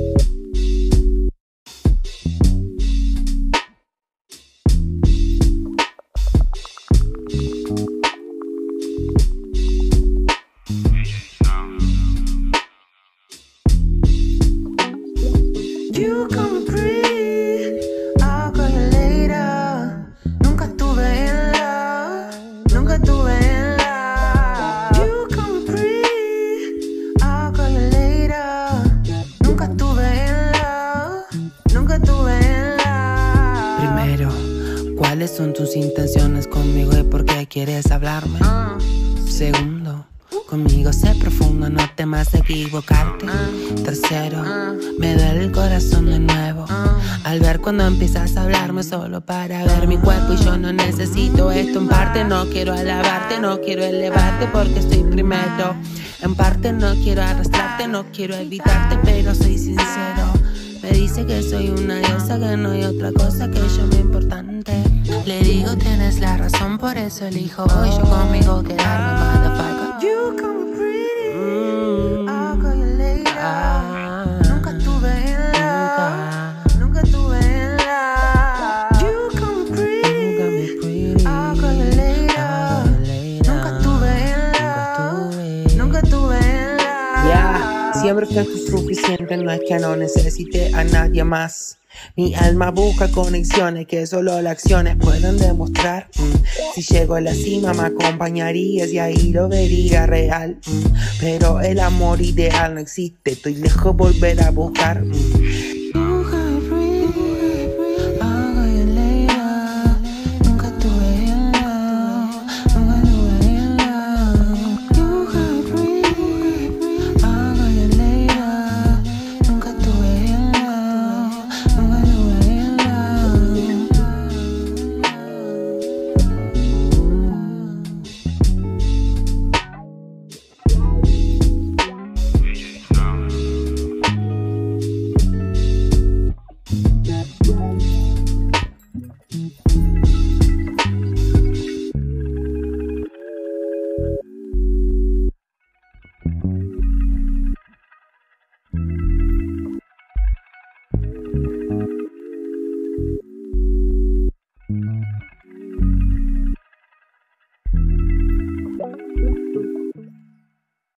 Thank you Nunca estuve en nunca la. Primero, ¿cuáles son tus intenciones conmigo y por qué quieres hablarme? Segundo, conmigo sé profundo, no temas equivocarte. Tercero, me duele el corazón de nuevo. Al ver cuando empiezas a hablarme solo para ver mi cuerpo y yo no necesito esto en parte. No quiero alabarte, no quiero elevarte porque estoy primero. En parte no quiero arrastrarte, no quiero evitarte, pero soy sincero. Me dice que soy una diosa, que no hay otra cosa que yo me importante. Le digo tienes la razón, por eso elijo hoy yo conmigo quedarme, motherfucker. Siempre que es suficiente, no es que no necesite a nadie más. Mi alma busca conexiones que solo las acciones pueden demostrar. Mm, Si llego a la cima me acompañarías y ahí lo vería real. Mm, Pero el amor ideal no existe, estoy lejos volver a buscar. Mm,